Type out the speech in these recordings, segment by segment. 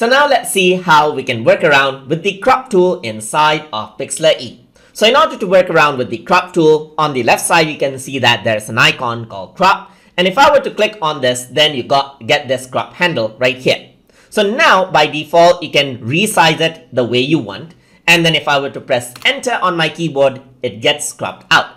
So now let's see how we can work around with the crop tool inside of Pixlr E. So in order to work around with the crop tool, on the left side you can see that there's an icon called crop. And if I were to click on this, then you got get this crop handle right here. So now by default, you can resize it the way you want. And then if I were to press enter on my keyboard, it gets cropped out.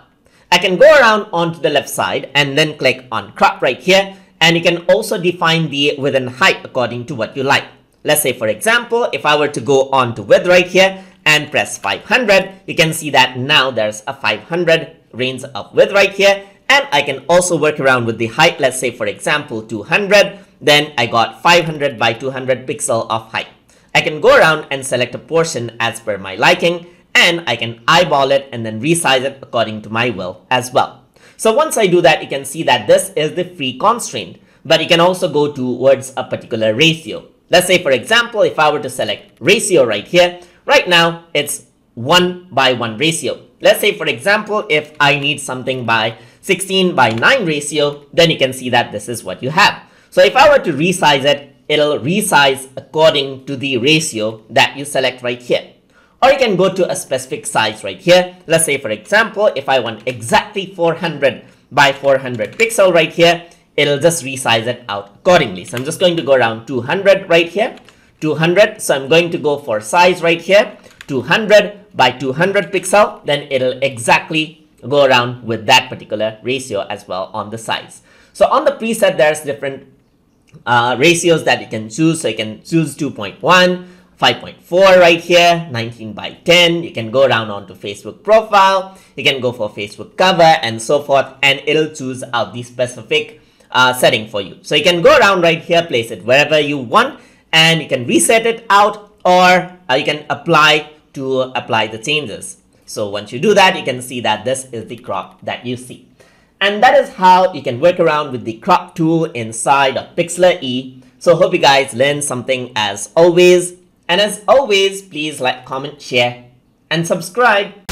I can go around onto the left side and then click on crop right here. And you can also define the width and height according to what you like. Let's say, for example, if I were to go on to width right here and press 500, you can see that now there's a 500 range of width right here. And I can also work around with the height. Let's say, for example, 200. Then I got 500 by 200 pixel of height. I can go around and select a portion as per my liking and I can eyeball it and then resize it according to my will as well. So once I do that, you can see that this is the free constraint, but you can also go towards a particular ratio. Let's say, for example, if I were to select ratio right here, right now it's 1 by 1 ratio. Let's say, for example, if I need something by 16 by 9 ratio, then you can see that this is what you have. So if I were to resize it, it'll resize according to the ratio that you select right here. Or you can go to a specific size right here. Let's say, for example, if I want exactly 400 by 400 pixel right here, it'll just resize it out accordingly. So I'm just going to go around 200 right here, 200. So I'm going to go for size right here, 200 by 200 pixel. Then it'll exactly go around with that particular ratio as well on the size. So on the preset, there's different uh, ratios that you can choose. So you can choose 2.1, 5.4 right here, 19 by 10. You can go around onto Facebook profile. You can go for Facebook cover and so forth, and it'll choose out the specific uh, setting for you. So you can go around right here, place it wherever you want, and you can reset it out or uh, you can apply to apply the changes. So once you do that, you can see that this is the crop that you see. And that is how you can work around with the crop tool inside of Pixlr E. So hope you guys learned something as always. And as always, please like, comment, share, and subscribe.